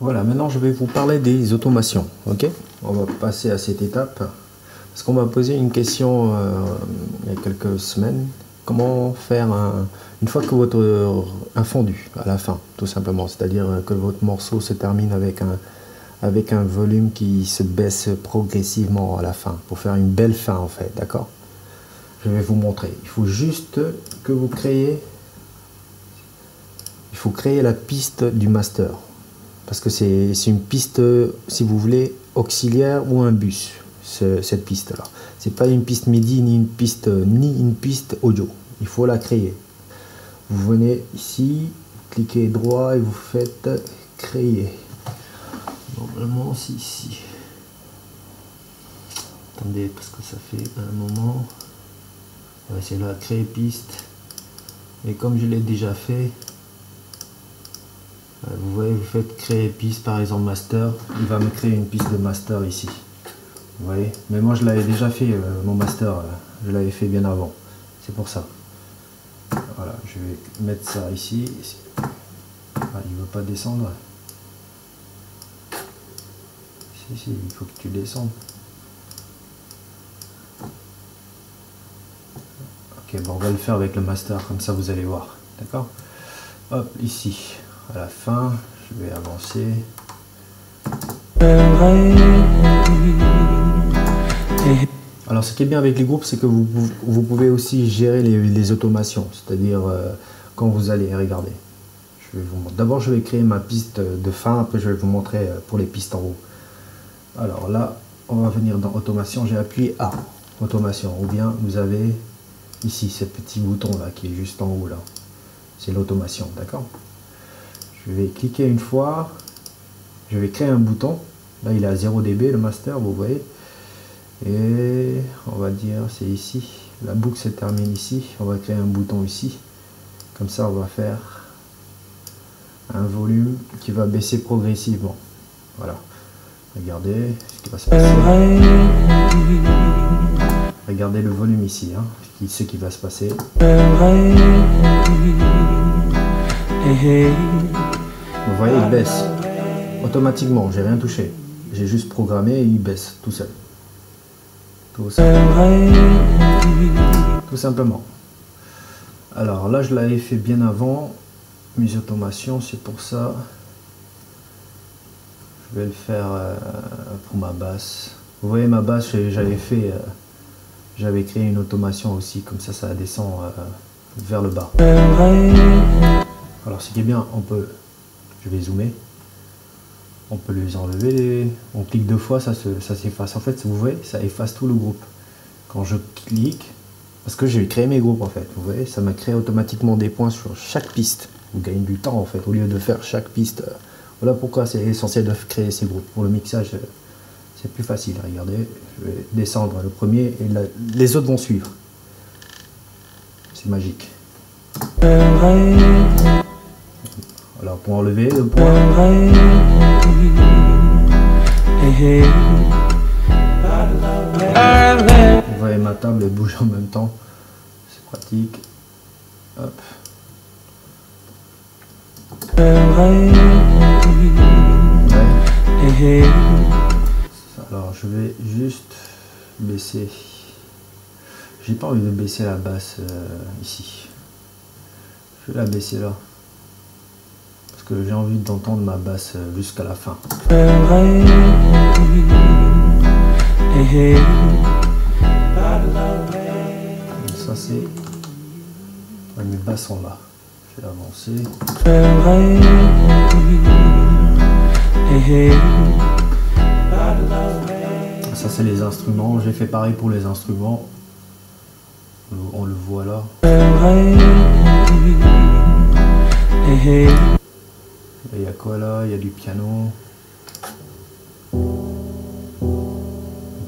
Voilà, maintenant je vais vous parler des automations. Ok? On va passer à cette étape. Parce qu'on m'a posé une question euh, il y a quelques semaines. Comment faire un, une fois que votre un fondu à la fin, tout simplement, c'est-à-dire que votre morceau se termine avec un avec un volume qui se baisse progressivement à la fin pour faire une belle fin en fait, d'accord? Je vais vous montrer. Il faut juste que vous créez il faut créer la piste du master parce que c'est une piste, si vous voulez, auxiliaire ou un bus, cette piste-là. C'est pas une piste MIDI ni une piste ni une piste audio. Il faut la créer. Vous venez ici, cliquez droit et vous faites créer. Normalement, c'est ici. Attendez, parce que ça fait un moment. c'est là, créer piste. Et comme je l'ai déjà fait, vous voyez, vous faites créer piste, par exemple master, il va me créer une piste de master ici. Vous voyez Mais moi je l'avais déjà fait, euh, mon master, euh, je l'avais fait bien avant. C'est pour ça. Voilà, je vais mettre ça ici. Ah, il ne veut pas descendre. Si, si, il faut que tu descendes. Ok, bon, on va le faire avec le master, comme ça vous allez voir. D'accord? Hop, ici la fin. Je vais avancer. Alors ce qui est bien avec les groupes, c'est que vous, pouvez aussi gérer les, automations, c'est-à-dire euh, quand vous allez regarder. D'abord je vais créer ma piste de fin, après je vais vous montrer euh, pour les pistes en haut. Alors là, on va venir dans automation, j'ai appuyé A, automation, ou bien vous avez ici ce petit bouton là qui est juste en haut là. C'est l'automation, d'accord? Je vais cliquer une fois, je vais créer un bouton. Là, il est à 0 dB, le master, vous voyez. Et on va dire, c'est ici. La boucle se termine ici. On va créer un bouton ici. Comme ça, on va faire un volume qui va baisser progressivement. Voilà. Regardez ce qui va se passer. Regardez le volume ici, hein, ce qui va se passer. Vous voyez, il baisse automatiquement, j'ai rien touché. J'ai juste programmé et il baisse tout seul. Tout, tout simplement. Alors là, je l'avais fait bien avant. Mes automations, c'est pour ça. Je vais le faire euh, pour ma basse. Vous voyez ma basse, j'avais fait, euh, j'avais créé une automation aussi, comme ça, ça descend euh, vers le bas. Alors ce qui est bien, on peut je vais zoomer. On peut les enlever. On clique deux fois, ça s'efface. en fait, vous voyez, ça efface tout le groupe. Quand je clique, parce que j'ai créé mes groupes en fait, vous voyez, ça m'a créé automatiquement des points sur chaque piste. Vous gagnez du temps en fait, au lieu de faire chaque piste. Voilà pourquoi c'est essentiel de créer ces groupes. Pour le mixage, c'est plus facile. Regardez, je vais descendre le premier et les autres vont suivre. C'est magique. Alors pour enlever le point. Vous voyez ma table elle bouge en même temps. C'est pratique. Hop. Alors je vais juste baisser. J'ai pas envie de baisser la basse euh, ici. Je vais la baisser là j'ai envie d'entendre ma basse euh, jusqu'à la fin. ça c'est... mes basses sont là. Je vais avancer. Ça c'est les instruments. J'ai fait pareil pour les instruments. On le voit là. Il y a quoi là? Il y a du piano. Vous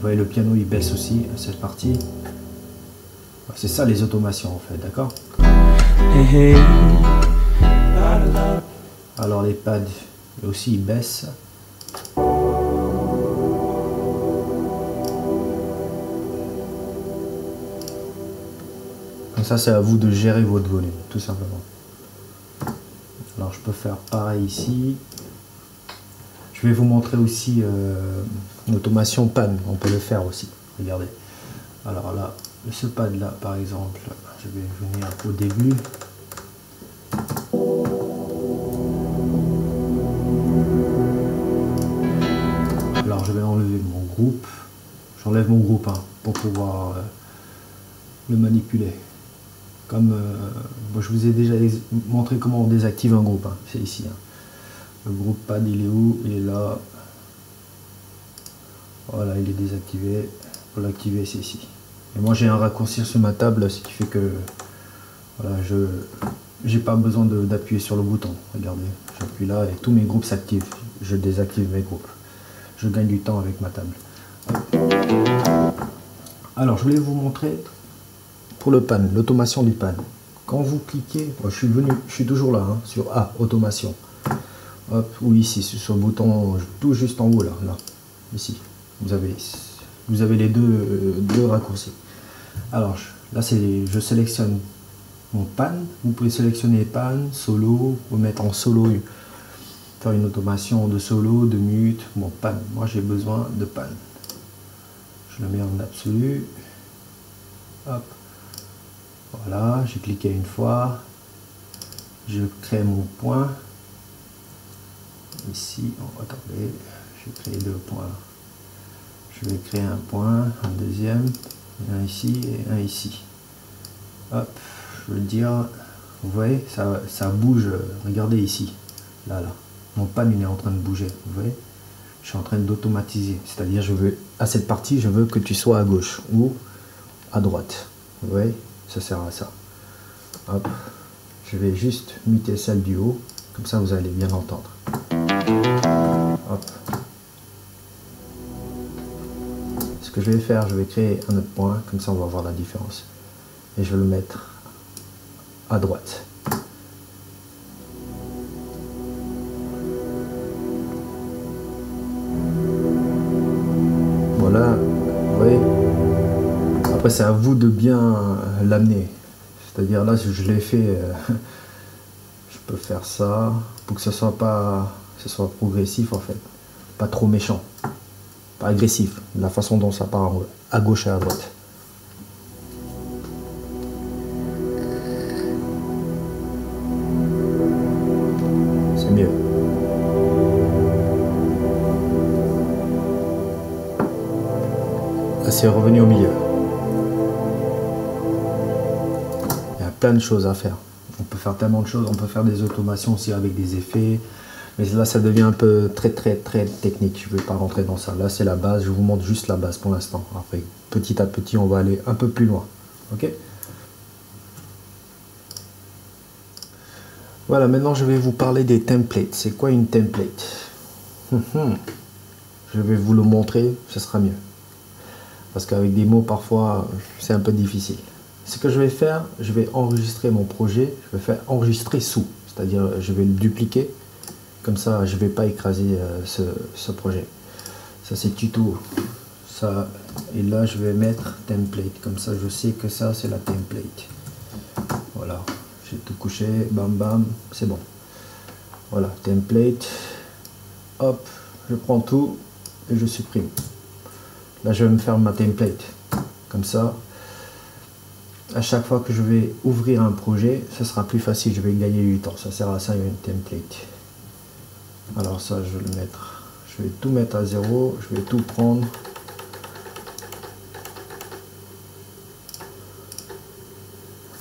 voyez le piano il baisse aussi à cette partie. C'est ça les automations en fait, d'accord? Alors les pads aussi ils baissent. Comme ça c'est à vous de gérer votre volume, tout simplement. Alors je peux faire pareil ici. Je vais vous montrer aussi l'automation panne, on peut le faire aussi. Regardez. Alors là, ce pad là par exemple, je vais venir au début. Alors je vais enlever mon groupe. J'enlève mon groupe hein, pour pouvoir euh, le manipuler. Comme euh, je vous ai déjà montré comment on désactive un groupe. Hein. C'est ici. Hein. Le groupe pad il est où? Il est là. Voilà, il est désactivé. Pour l'activer, c'est ici. Et moi j'ai un raccourci sur ma table, ce qui fait que voilà, je j'ai pas besoin d'appuyer sur le bouton. Regardez, j'appuie là et tous mes groupes s'activent. Je désactive mes groupes. Je gagne du temps avec ma table. Alors je voulais vous montrer pour le pan, l'automation du pan. Quand vous cliquez, je suis venu, je suis toujours là, hein, sur A, automation. Hop, ou ici, sur le bouton tout juste en haut là, ici. Vous avez vous les deux, raccourcis. Alors là, je sélectionne mon pan. Vous pouvez sélectionner pan, solo, ou mettre en solo, faire une automation de solo, de mute, mon pan. Moi, j'ai besoin de pan. Je le mets en absolu. Voilà, j'ai cliqué une fois. Je crée mon point. Ici, oh, attendez, j'ai créé deux points je vais créer un point, un deuxième, un ici et un ici. Hop, je veux dire, vous voyez, ça, ça bouge, regardez ici, là, là. Mon pan il est en train de bouger, vous voyez Je suis en train d'automatiser, c'est-à-dire je veux, à cette partie, je veux que tu sois à gauche ou à droite. Vous voyez Ça sert à ça. Hop, je vais juste muter celle du haut, comme ça vous allez bien entendre. Hop, ce que je vais faire, je vais créer un autre point, comme ça on va voir la différence. Et je vais le mettre à droite. C'est à vous de bien l'amener. C'est-à-dire là, je l'ai fait, euh, je peux faire ça pour que ce soit pas, ce soit progressif en fait, pas trop méchant agressif, la façon dont ça part à gauche et à droite. C'est mieux. Là, c'est revenu au milieu. De choses à faire. On peut faire tellement de choses. On peut faire des automations aussi avec des effets. Mais là, ça devient un peu très, très, très technique. Je ne vais pas rentrer dans ça. Là, c'est la base. Je vous montre juste la base pour l'instant. Après, petit à petit, on va aller un peu plus loin. OK? Voilà, maintenant, je vais vous parler des templates. C'est quoi une template? Je vais vous le montrer, ce sera mieux. Parce qu'avec des mots, parfois, c'est un peu difficile. Ce que je vais faire, je vais enregistrer mon projet. Je vais faire enregistrer sous. C'est-à-dire, je vais le dupliquer comme ça, je ne vais pas écraser euh, ce, projet. Ça, c'est tuto. Ça, et là, je vais mettre template. Comme ça, je sais que ça, c'est la template. Voilà. J'ai tout couché. Bam, bam. C'est bon. Voilà. Template. Hop. Je prends tout et je supprime. Là, je vais me faire ma template. Comme ça, à chaque fois que je vais ouvrir un projet, ça sera plus facile. Je vais gagner du temps. Ça sert à ça, une template. Alors ça je vais le mettre. Je vais tout mettre à zéro je vais tout prendre.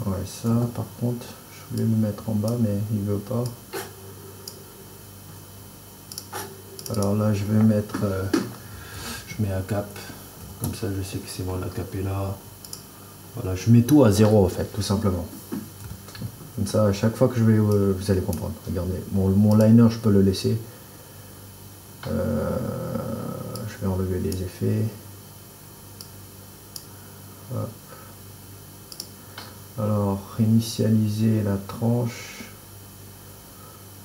Ouais ça par contre je voulais le mettre en bas mais il veut pas. Alors là je vais mettre euh, je mets un cap. Comme ça je sais que c'est bon la cap est là voilà je mets tout à zéro en fait tout simplement comme ça, à chaque fois que je vais, euh, vous allez comprendre. Regardez, mon, liner, je peux le laisser. Euh, je vais enlever les effets. Alors, initialiser la tranche.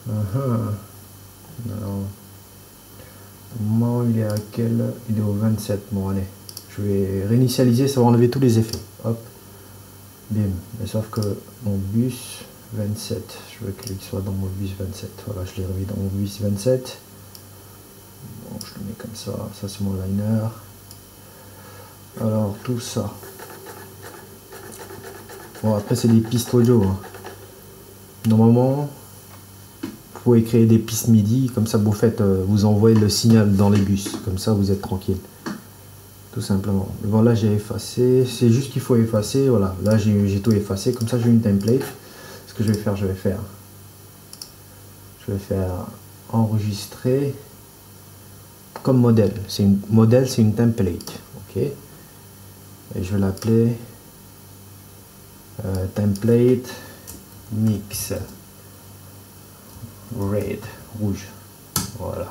Alors, il est à quel Il est au 27. Bon, allez. Je vais réinitialiser, ça va enlever tous les effets. Hop. Bim. Mais sauf que mon bus 27, je veux qu'il soit dans mon bus 27. Voilà, je l'ai remis dans mon bus 27. je le mets comme ça. Ça, c'est mon liner. Alors, tout ça. Bon, après, c'est des pistes audio. Hein. Normalement, vous pouvez créer des pistes MIDI. Comme ça, vous faites, euh, vous envoyez le signal dans les bus. Comme ça, vous êtes tranquille. Tout simplement. Voilà, j'ai effacé. C'est juste qu'il faut effacer. Voilà, là, j'ai tout effacé. Comme ça, j'ai une template. Ce que je vais faire, je vais faire. Je vais faire enregistrer comme modèle. C'est une modèle, c'est une template. Ok? Et je vais l'appeler euh, template mix red rouge. Voilà.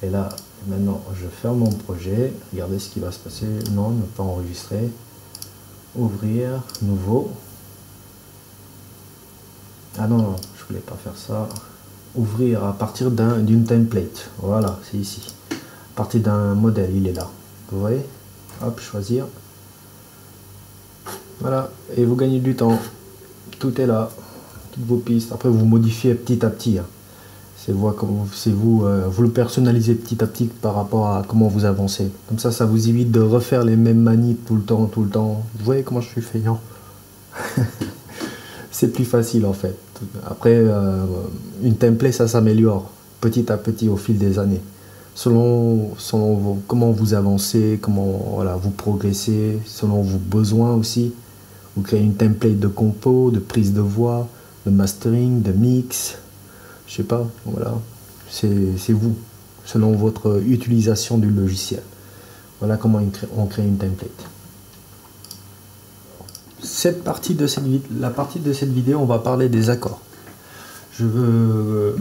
Et là, maintenant, je ferme mon projet. Regardez ce qui va se passer. Non, ne pas enregistrer. Ouvrir, nouveau. Ah non, non, je voulais pas faire ça ouvrir à partir d'une template. Voilà, c'est ici. À partir d'un modèle, il est là. Vous voyez? Hop, choisir. Voilà, et vous gagnez du temps. Tout est là, toutes vos pistes. Après, vous modifiez petit à petit. Hein. C'est vous, euh, vous le personnalisez petit à petit par rapport à comment vous avancez. Comme ça, ça vous évite de refaire les mêmes manips tout le temps, tout le temps. Vous voyez comment je suis feignant C'est plus facile en fait. Après, euh, une template, ça s'améliore petit à petit au fil des années. Selon, selon comment vous avancez, comment voilà, vous progressez, selon vos besoins aussi. Vous créez une template de compo, de prise de voix, de mastering, de mix. Je sais pas, voilà. C'est vous, selon votre utilisation du logiciel. Voilà comment on crée une template la partie de cette vidéo, on va parler des accords. Je veux euh,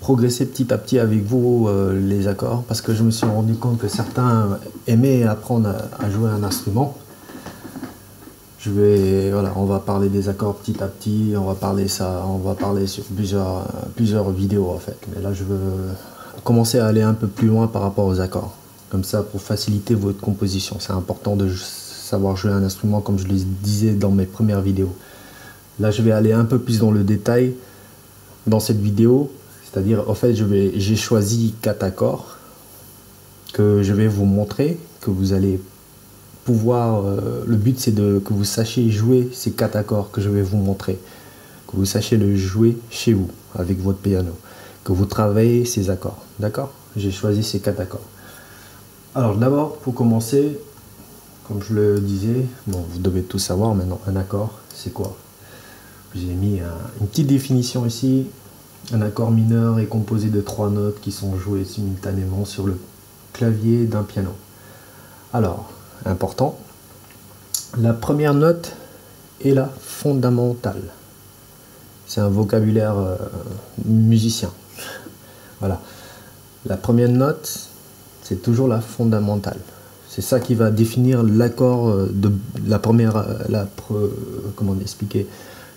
progresser petit à petit avec vous euh, les accords parce que je me suis rendu compte que certains aimaient apprendre à, jouer un instrument. Je vais, on va parler des accords petit à petit, on va parler ça, on va parler sur plusieurs, plusieurs vidéos en fait. Mais là, je veux commencer à aller un peu plus loin par rapport aux accords. Comme ça, pour faciliter votre composition, c'est important de savoir jouer un instrument comme je le disais dans mes premières vidéos. Là, je vais aller un peu plus dans le détail dans cette vidéo. C'est-à-dire, en fait, j'ai choisi quatre accords que je vais vous montrer, que vous allez Euh, le but, c'est que vous sachiez jouer ces quatre accords que je vais vous montrer. Que vous sachiez le jouer chez vous, avec votre piano. Que vous travaillez ces accords. D'accord? J'ai choisi ces quatre accords. Alors, d'abord, pour commencer, comme je le disais, bon, vous devez tout savoir maintenant, un accord, c'est quoi? J'ai mis une petite définition ici. Un accord mineur est composé de trois notes qui sont jouées simultanément sur le clavier d'un piano. Alors, important, la première note est la fondamentale. C'est un vocabulaire euh, musicien. Voilà. La première note, c'est toujours la fondamentale. C'est ça qui va définir l'accord euh, de la première, euh, la, comment expliquer?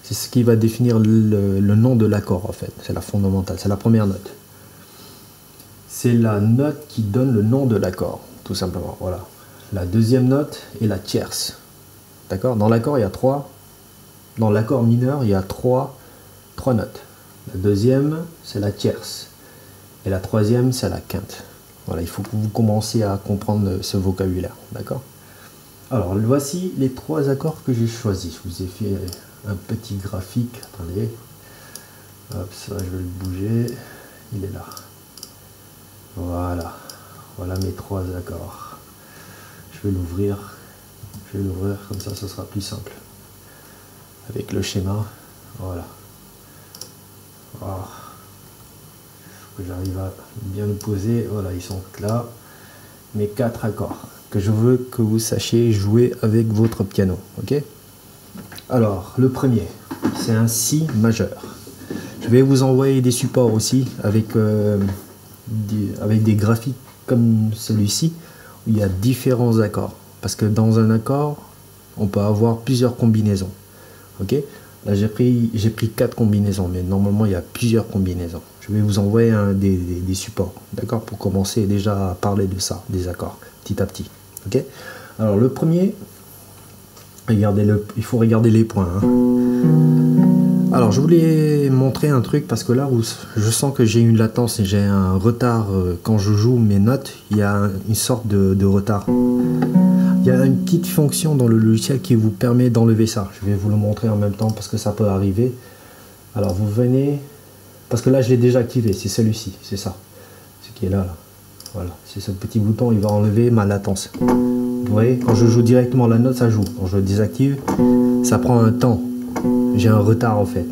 C'est ce qui va définir le, nom de l'accord en fait. C'est la fondamentale, c'est la première note. C'est la note qui donne le nom de l'accord, tout simplement. Voilà. La deuxième note est la tierce. D'accord? Dans l'accord, il y a trois. Dans l'accord mineur, il y a trois, trois notes. La deuxième, c'est la tierce. Et la troisième, c'est la quinte. Voilà, il faut que vous commenciez à comprendre ce vocabulaire, d'accord? Alors, voici les trois accords que j'ai choisis. Je vous ai fait un petit graphique. Attendez. Hop, ça, je vais le bouger. Il est là. Voilà. Voilà mes trois accords. Je vais l'ouvrir. Je vais l'ouvrir comme ça, ce sera plus simple. Avec le schéma. Voilà. que j'arrive à bien le poser. Voilà, ils sont là. Mes quatre accords que je veux que vous sachiez jouer avec votre piano. Ok? Alors, le premier, c'est un Si majeur. Je vais vous envoyer des supports aussi avec, euh, des, avec des graphiques comme celui-ci il y a différents accords. Parce que dans un accord, on peut avoir plusieurs combinaisons. Ok? Là, j'ai pris, j'ai pris quatre combinaisons, mais normalement, il y a plusieurs combinaisons. Je vais vous envoyer des, supports, d'accord, pour commencer déjà à parler de ça, des accords, petit à petit. Ok? Alors, le premier, regardez le, il faut regarder les points. Hein. Alors, je voulais montrer un truc parce que là où je sens que j'ai une latence et j'ai un retard euh, quand je joue mes notes, il y a une sorte de, retard. Il y a une petite fonction dans le logiciel qui vous permet d'enlever ça. Je vais vous le montrer en même temps parce que ça peut arriver. Alors, vous venez, parce que là, je l'ai déjà activé, c'est celui-ci, c'est ça, ce qui est là, là. Voilà, c'est ce petit bouton, il va enlever ma latence. Vous voyez, quand je joue directement la note, ça joue. Quand je désactive, ça prend un temps j'ai un retard en fait.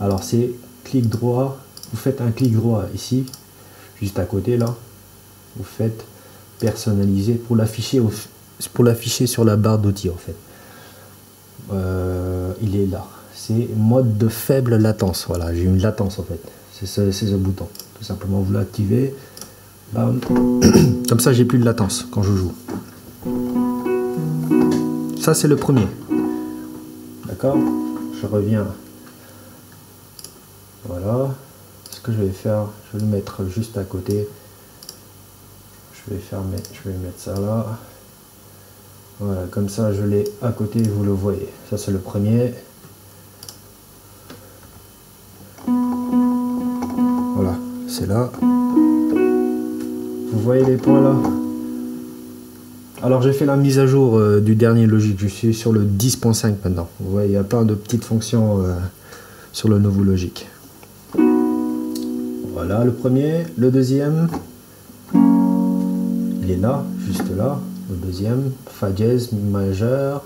Alors c'est clic droit, vous faites un clic droit ici, juste à côté là, vous faites personnaliser pour l'afficher pour l'afficher sur la barre d'outils en fait. Euh, il est là. C'est mode de faible latence. Voilà, j'ai une latence en fait. C'est ce, ce, bouton. Tout simplement, vous l'activez. Comme ça, j'ai plus de latence quand je joue. Ça, c'est le premier. D'accord? Reviens. Voilà. Ce que je vais faire, je vais le mettre juste à côté. Je vais mettre, je vais mettre ça là. Voilà, comme ça je l'ai à côté, vous le voyez. Ça c'est le premier. Voilà, c'est là. Vous voyez les points là? Alors j'ai fait la mise à jour euh, du dernier logique, je suis sur le 10.5 maintenant. Vous voyez, il y a plein de petites fonctions euh, sur le nouveau logique. Voilà le premier, le deuxième, il est là, juste là. Le deuxième, Fa dièse majeur,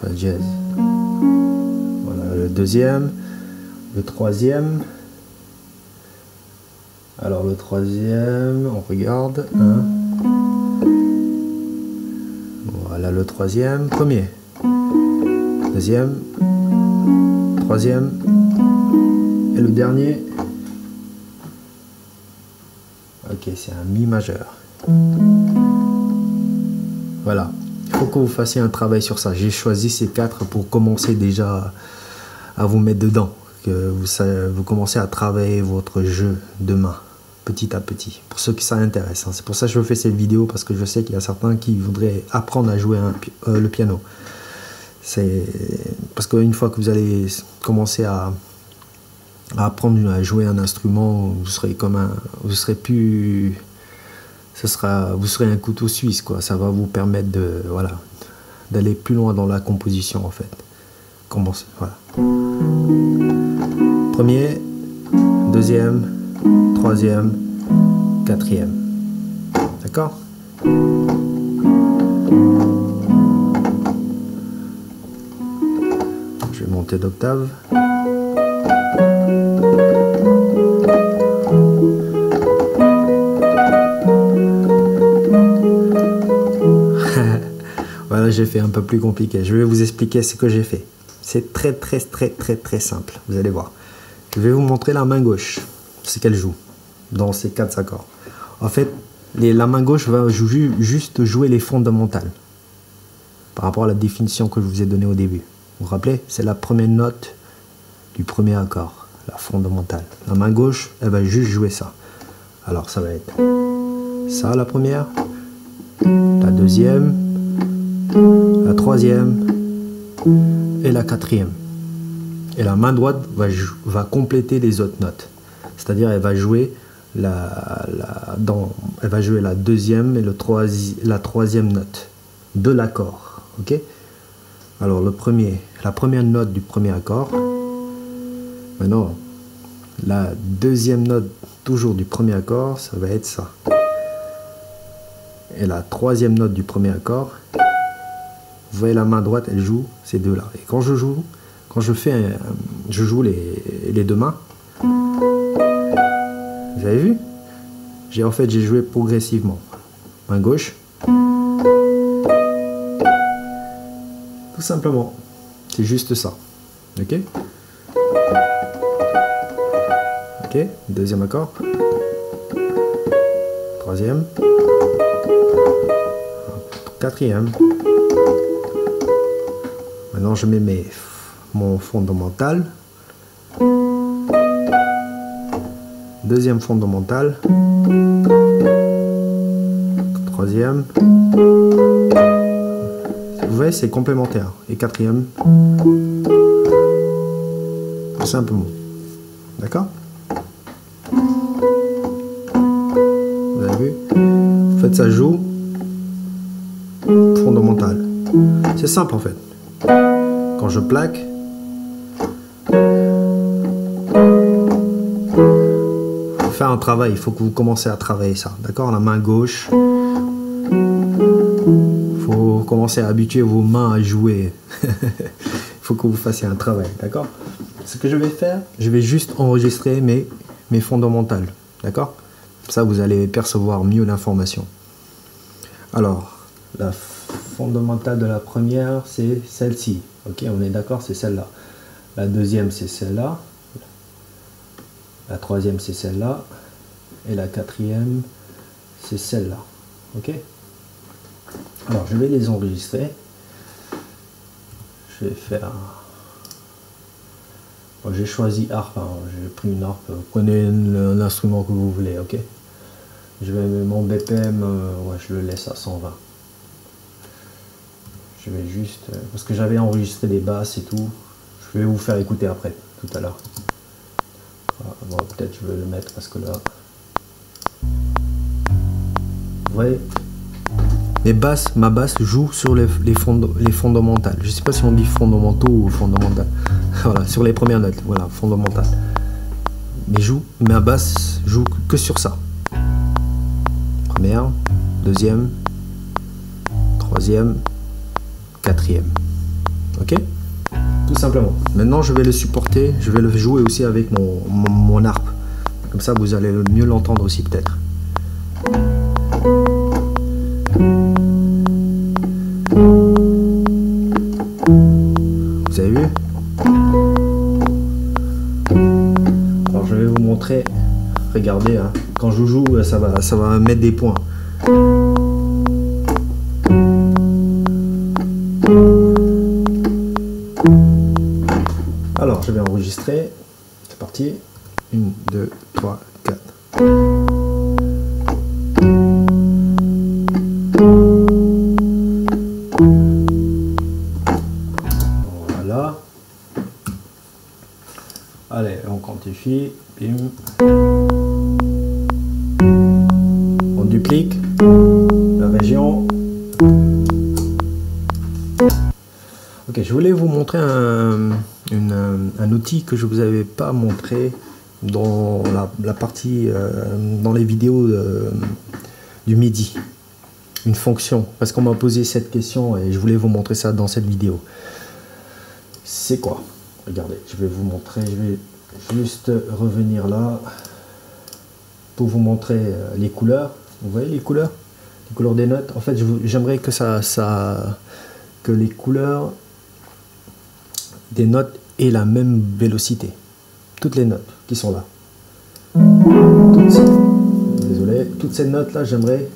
Fa dièse. Voilà le deuxième, le troisième. Alors le troisième, on regarde. Le troisième, premier, deuxième, troisième, et le dernier. Ok, c'est un Mi majeur. Voilà, il faut que vous fassiez un travail sur ça. J'ai choisi ces quatre pour commencer déjà à vous mettre dedans, que vous, vous commencez à travailler votre jeu demain petit à petit, pour ceux qui ça intéresse. Hein. C'est pour ça que je fais cette vidéo, parce que je sais qu'il y a certains qui voudraient apprendre à jouer euh, le piano. C'est parce qu'une fois que vous allez commencer à, apprendre à jouer un instrument, vous serez comme un, vous serez plus, ce sera, vous serez un couteau suisse quoi. Ça va vous permettre de, voilà, d'aller plus loin dans la composition en fait. Commencer, voilà. Premier, deuxième, troisième, quatrième. D'accord? Je vais monter d'octave. voilà, j'ai fait un peu plus compliqué. Je vais vous expliquer ce que j'ai fait. C'est très très très très très simple, vous allez voir. Je vais vous montrer la main gauche c'est qu'elle joue dans ces quatre accords. En fait, la main gauche va juste jouer les fondamentales par rapport à la définition que je vous ai donnée au début. Vous vous rappelez C'est la première note du premier accord, la fondamentale. La main gauche, elle va juste jouer ça. Alors ça va être ça la première, la deuxième, la troisième et la quatrième. Et la main droite va compléter les autres notes. C'est-à-dire elle va jouer la, dans, elle va jouer la deuxième et la troisième note de l'accord. Ok? Alors le premier, la première note du premier accord. Maintenant, la deuxième note toujours du premier accord, ça va être ça. Et la troisième note du premier accord, vous voyez la main droite, elle joue ces deux-là. Et quand je joue, quand je fais, je joue les deux mains, vous avez vu? J'ai en fait j'ai joué progressivement. Main gauche. Tout simplement. C'est juste ça. Ok? Ok, deuxième accord. Troisième. Quatrième. Maintenant je mets mon fondamental. Deuxième fondamental, troisième, vous voyez c'est complémentaire, et quatrième, vous Tout simplement. D'accord Vous avez vu En ça joue fondamental. C'est simple en fait. Quand je plaque, un travail, il faut que vous commencez à travailler ça. D'accord? La main gauche. Faut commencer à habituer vos mains à jouer. Il faut que vous fassiez un travail. D'accord? Ce que je vais faire, je vais juste enregistrer mes, mes fondamentales. D'accord? Ça, vous allez percevoir mieux l'information. Alors, la fondamentale de la première, c'est celle-ci. Ok, on est d'accord, c'est celle-là. La deuxième, c'est celle-là. La troisième, c'est celle-là. Et la quatrième, c'est celle-là. Ok? Alors, je vais les enregistrer. Je vais faire... J'ai choisi harpe. Hein. J'ai pris une harpe. Prenez l'instrument que vous voulez. Ok? Je vais mon BPM, euh, je le laisse à 120. Je vais juste... Euh, parce que j'avais enregistré des basses et tout. Je vais vous faire écouter après, tout à l'heure. Bon, peut-être je vais le mettre parce que là... Vous voyez basses, ma basse joue sur les, les, les fondamentales. Je sais pas si on dit fondamentaux ou fondamentales. voilà, sur les premières notes, voilà, fondamentales. Mais joue, ma basse joue que sur ça. Première, deuxième, troisième, quatrième. Ok? Tout simplement. Maintenant, je vais le supporter. Je vais le jouer aussi avec mon, mon, harpe. Comme ça, vous allez mieux l'entendre aussi peut-être. Vous avez vu? Alors je vais vous montrer. Regardez, hein. quand je joue, ça va, ça va mettre des points. Alors, un, outil que je vous avais pas montré dans la, partie, euh, dans les vidéos euh, du midi. Une fonction, parce qu'on m'a posé cette question et je voulais vous montrer ça dans cette vidéo. C'est quoi? Regardez, je vais vous montrer, je vais juste revenir là pour vous montrer euh, les couleurs. Vous voyez les couleurs? Les couleurs des notes? En fait, j'aimerais que ça, ça, que les couleurs des notes aient la même vélocité. Toutes les notes qui sont là. désolé, toutes ces notes là, j'aimerais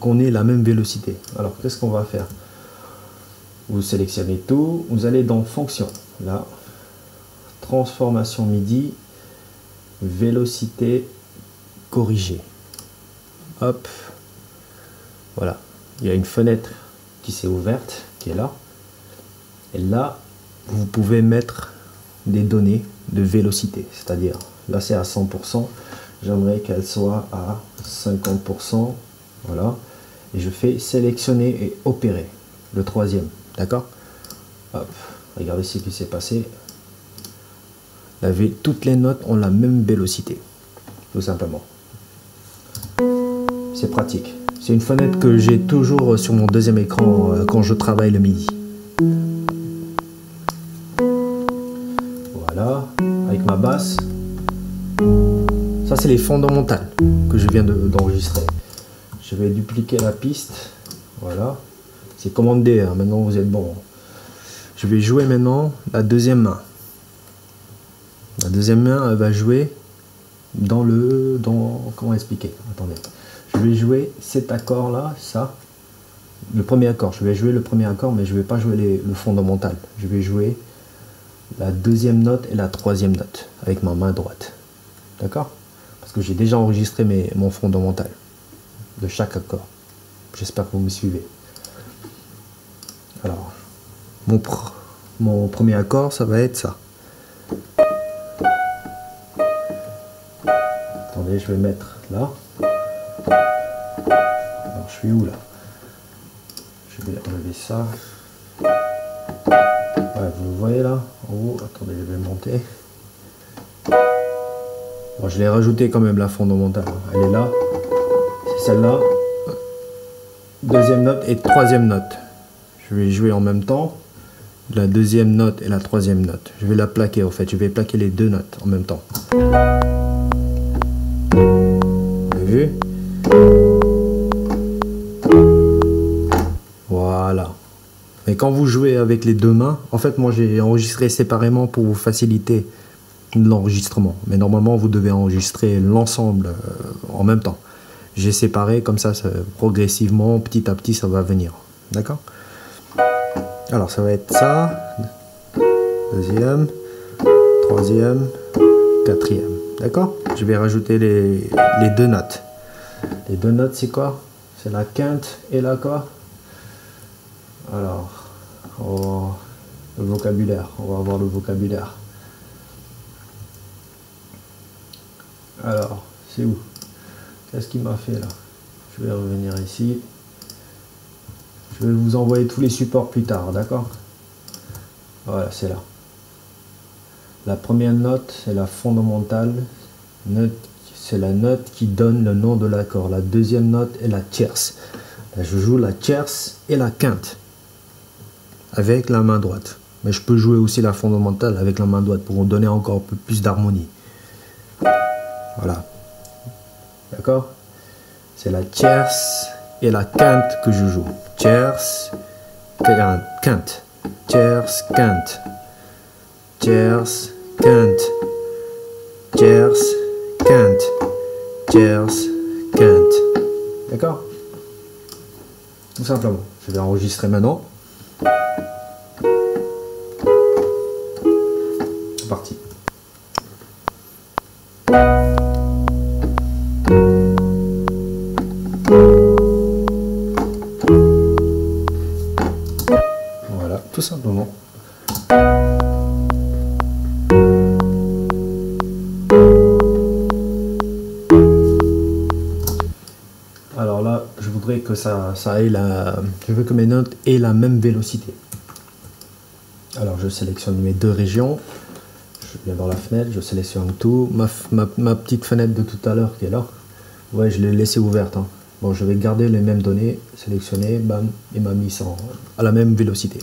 qu'on ait la même vélocité. Alors, qu'est-ce qu'on va faire? Vous sélectionnez tout, vous allez dans fonction. Là, transformation MIDI, vélocité corrigée. Hop, voilà. Il y a une fenêtre qui s'est ouverte, qui est là. Et là, vous pouvez mettre des données de vélocité. C'est-à-dire, là c'est à 100%, j'aimerais qu'elle soit à 50%. Voilà. Et je fais sélectionner et opérer. Le troisième. D'accord? Regardez ce qui s'est passé. Toutes les notes ont la même vélocité. Tout simplement. C'est pratique. C'est une fenêtre que j'ai toujours sur mon deuxième écran euh, quand je travaille le midi. Les fondamentales que je viens d'enregistrer. je vais dupliquer la piste. Voilà. C'est commandé. Hein. Maintenant, vous êtes bon. Je vais jouer maintenant la deuxième main. La deuxième main, va jouer dans le... Dans, comment expliquer? Attendez. Je vais jouer cet accord-là, ça. Le premier accord. Je vais jouer le premier accord, mais je vais pas jouer le fondamental. Je vais jouer la deuxième note et la troisième note avec ma main droite. D'accord? parce que j'ai déjà enregistré mes, mon fondamental de chaque accord. J'espère que vous me suivez. Alors, mon, mon premier accord, ça va être ça. Attendez, je vais mettre là. Alors, je suis où là? Je vais enlever ça. Ouais, vous le voyez là? En haut, attendez, je vais monter. Je l'ai rajouté quand même la fondamentale. Elle est là. C'est celle-là. Deuxième note et troisième note. Je vais jouer en même temps la deuxième note et la troisième note. Je vais la plaquer en fait, je vais plaquer les deux notes en même temps. Vous avez vu? Voilà. Et quand vous jouez avec les deux mains, en fait moi j'ai enregistré séparément pour vous faciliter l'enregistrement. Mais normalement vous devez enregistrer l'ensemble euh, en même temps. J'ai séparé comme ça, progressivement, petit à petit ça va venir. D'accord? Alors ça va être ça, deuxième, troisième, quatrième. D'accord? Je vais rajouter les, deux notes. Les deux notes c'est quoi? C'est la quinte et la quoi? Alors, le vocabulaire. On va voir le vocabulaire. Alors, c'est où? Qu'est-ce qu'il m'a fait là? Je vais revenir ici. Je vais vous envoyer tous les supports plus tard, d'accord? Voilà, c'est là. La première note, c'est la fondamentale. C'est la note qui donne le nom de l'accord. La deuxième note est la tierce. Je joue la tierce et la quinte avec la main droite. Mais je peux jouer aussi la fondamentale avec la main droite pour donner encore un peu plus d'harmonie. Voilà. D'accord? C'est la tierce et la quinte que je joue tierce, quinte, tierce, quinte, tierce, quinte, tierce, quinte, tierce, quinte. D'accord? Tout simplement. Je vais enregistrer maintenant. Ça, la... Je veux que mes notes aient la même vélocité. Alors je sélectionne mes deux régions. Je viens dans la fenêtre, je sélectionne tout. Ma, ma, petite fenêtre de tout à l'heure qui est là. Ouais, je l'ai laissée ouverte. Hein. Bon, je vais garder les mêmes données, sélectionner, bam, et m'a mis à la même vélocité.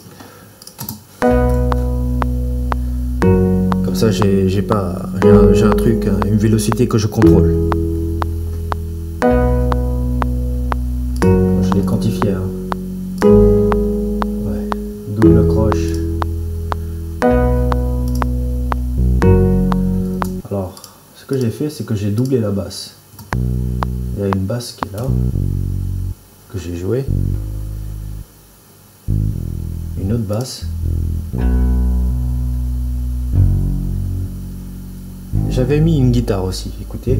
ça, j'ai pas. J'ai un, truc, hein, une vélocité que je contrôle. Hein. Double croche. Alors, ce que j'ai fait, c'est que j'ai doublé la basse. Il y a une basse qui est là, que j'ai joué. Une autre basse. J'avais mis une guitare aussi, écoutez.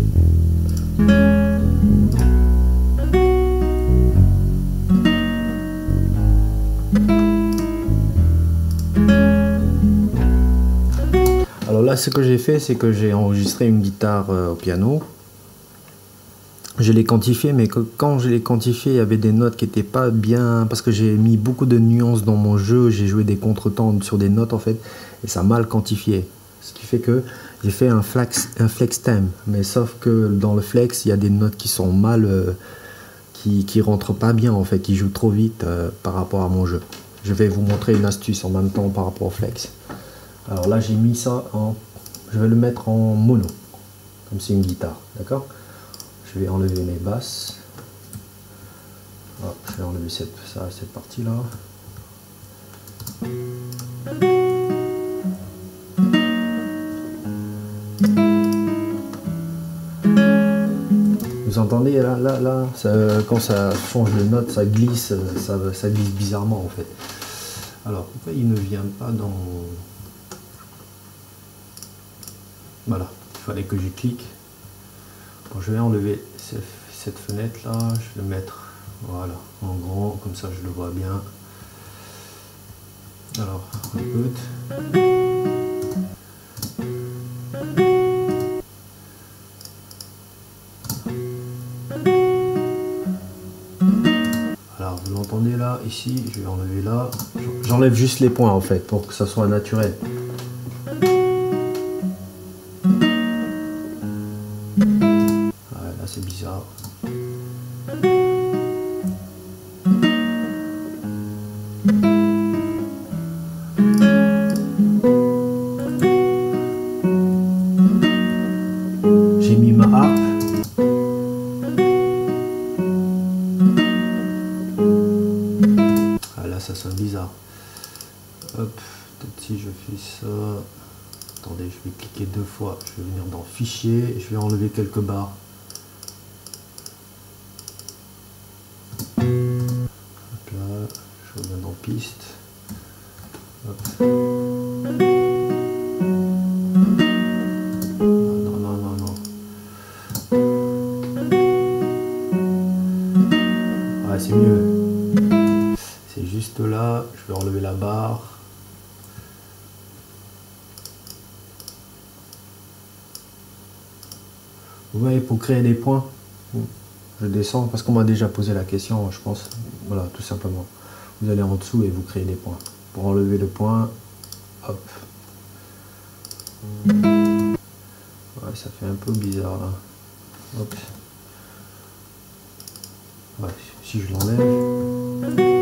Là, ce que j'ai fait, c'est que j'ai enregistré une guitare euh, au piano. Je l'ai quantifié, mais quand je l'ai quantifié, il y avait des notes qui n'étaient pas bien, parce que j'ai mis beaucoup de nuances dans mon jeu, j'ai joué des contretemps sur des notes en fait, et ça a mal quantifié. Ce qui fait que j'ai fait un flex, un flex mais sauf que dans le flex, il y a des notes qui sont mal, euh, qui, qui rentrent pas bien en fait, qui jouent trop vite euh, par rapport à mon jeu. Je vais vous montrer une astuce en même temps par rapport au flex. Alors là, j'ai mis ça en, je vais le mettre en mono, comme c'est une guitare, d'accord? Je vais enlever mes basses. je vais enlever cette, ça, cette partie là. Vous entendez là, là, là, quand ça change de note, ça glisse, ça, ça glisse bizarrement en fait. Alors pourquoi il ne vient pas dans... Voilà, il fallait que je clique. Je vais enlever cette fenêtre là, je vais le mettre voilà, en grand, comme ça je le vois bien. Alors, on écoute. Alors, vous l'entendez là, ici, je vais enlever là. J'enlève juste les points en fait, pour que ça soit naturel. J'ai mis ma harpe. Ah là ça sonne bizarre. Hop, peut-être si je fais ça. Attendez, je vais cliquer deux fois. Je vais venir dans Fichier. Je vais enlever quelques barres. Je descends parce qu'on m'a déjà posé la question, je pense. Voilà, tout simplement. Vous allez en dessous et vous créez des points. Pour enlever le point, hop. Ouais, ça fait un peu bizarre là. Hop. Si je l'enlève.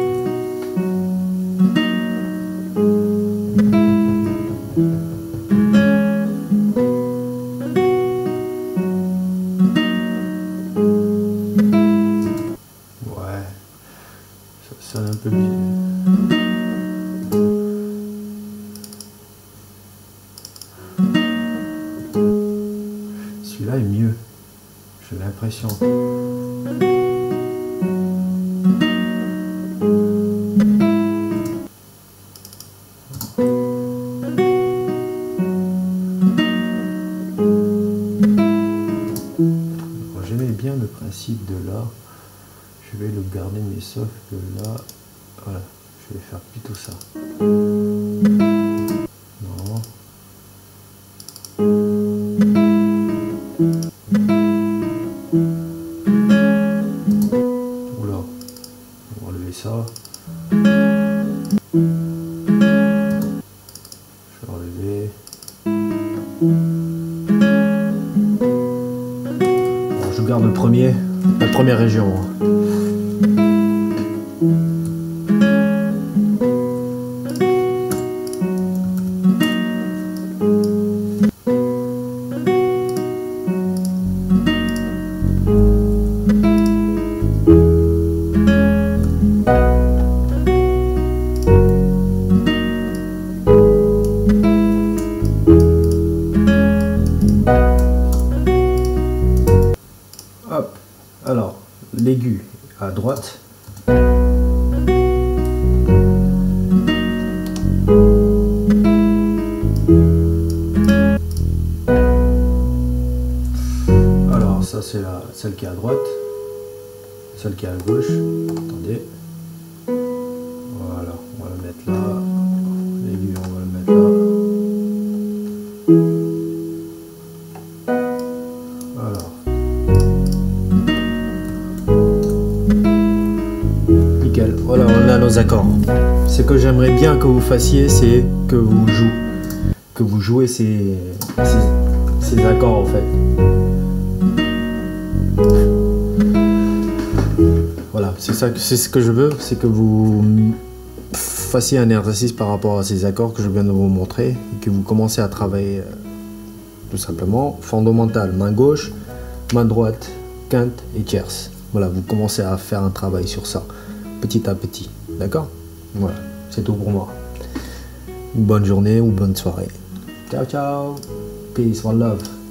Voilà, je vais faire plutôt ça. C'est celle qui est à droite. Celle qui est à gauche. Attendez. Voilà, on va le mettre là. L'aigu, on va le mettre là. Alors. Nickel, voilà, on a nos accords. Ce que j'aimerais bien que vous fassiez, c'est que vous jouez, que vous jouez ces, ces accords en fait. C'est ça, c'est ce que je veux, c'est que vous fassiez un exercice par rapport à ces accords que je viens de vous montrer et que vous commencez à travailler euh, tout simplement fondamental, main gauche, main droite, quinte et tierce. Voilà, vous commencez à faire un travail sur ça, petit à petit. D'accord? Voilà, c'est tout pour moi. Bonne journée ou bonne soirée. Ciao, ciao. Peace, one love.